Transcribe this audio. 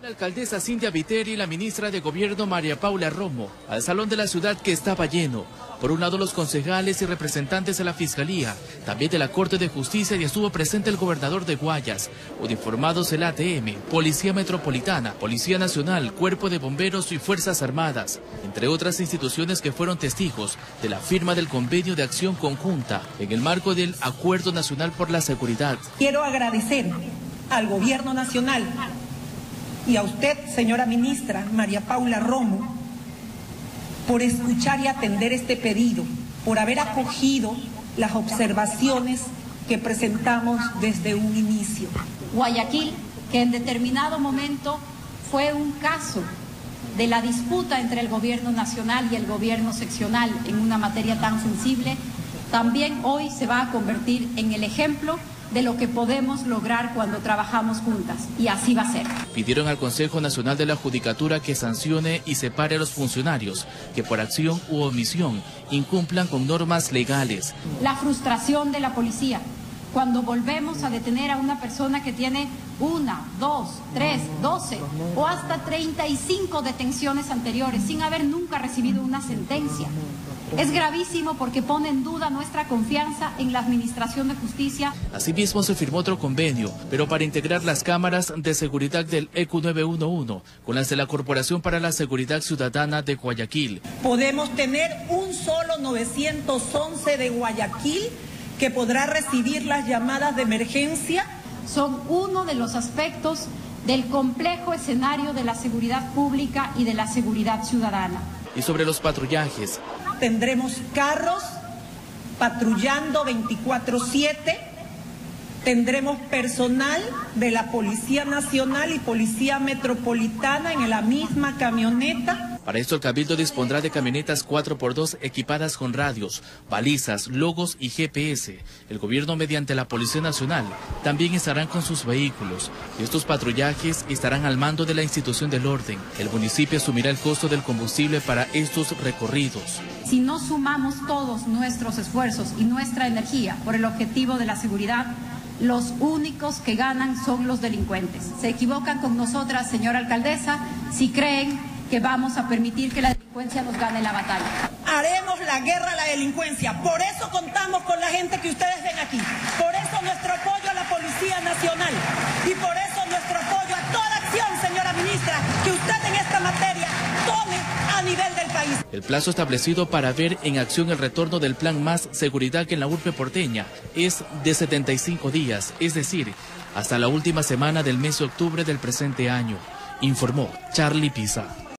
La alcaldesa Cintia Viteri y la ministra de Gobierno María Paula Romo al salón de la ciudad que estaba lleno. Por un lado los concejales y representantes de la Fiscalía, también de la Corte de Justicia y estuvo presente el gobernador de Guayas, uniformados el ATM, Policía Metropolitana, Policía Nacional, Cuerpo de Bomberos y Fuerzas Armadas, entre otras instituciones que fueron testigos de la firma del convenio de acción conjunta en el marco del Acuerdo Nacional por la Seguridad. Quiero agradecer al Gobierno Nacional y a usted, señora ministra María Paula Romo, por escuchar y atender este pedido, por haber acogido las observaciones que presentamos desde un inicio. Guayaquil, que en determinado momento fue un caso de la disputa entre el gobierno nacional y el gobierno seccional en una materia tan sensible, también hoy se va a convertir en el ejemplo de lo que podemos lograr cuando trabajamos juntas. Y así va a ser. Pidieron al Consejo Nacional de la Judicatura que sancione y separe a los funcionarios que por acción u omisión incumplan con normas legales. La frustración de la policía. Cuando volvemos a detener a una persona que tiene una, dos, tres, o hasta treinta y cinco detenciones anteriores sin haber nunca recibido una sentencia. Es gravísimo porque pone en duda nuestra confianza en la Administración de Justicia. Asimismo, se firmó otro convenio, pero para integrar las cámaras de seguridad del EQ 911 con las de la Corporación para la Seguridad Ciudadana de Guayaquil. Podemos tener un solo 911 de Guayaquil que podrá recibir las llamadas de emergencia. Son uno de los aspectos del complejo escenario de la seguridad pública y de la seguridad ciudadana. Y sobre los patrullajes, tendremos carros patrullando 24/7, tendremos personal de la Policía Nacional y Policía Metropolitana en la misma camioneta para esto el Cabildo dispondrá de camionetas 4x2 equipadas con radios, balizas, logos y GPS. El gobierno mediante la Policía Nacional también estarán con sus vehículos. Estos patrullajes estarán al mando de la institución del orden. El municipio asumirá el costo del combustible para estos recorridos. Si no sumamos todos nuestros esfuerzos y nuestra energía por el objetivo de la seguridad, los únicos que ganan son los delincuentes. Se equivocan con nosotras, señora alcaldesa, si creen que vamos a permitir que la delincuencia nos gane la batalla. Haremos la guerra a la delincuencia. Por eso contamos con la gente que ustedes ven aquí. Por eso nuestro apoyo a la Policía Nacional. Y por eso nuestro apoyo a toda acción, señora ministra, que usted en esta materia tome a nivel del país. El plazo establecido para ver en acción el retorno del plan Más Seguridad que en la urbe porteña es de 75 días, es decir, hasta la última semana del mes de octubre del presente año, informó Charlie Pisa.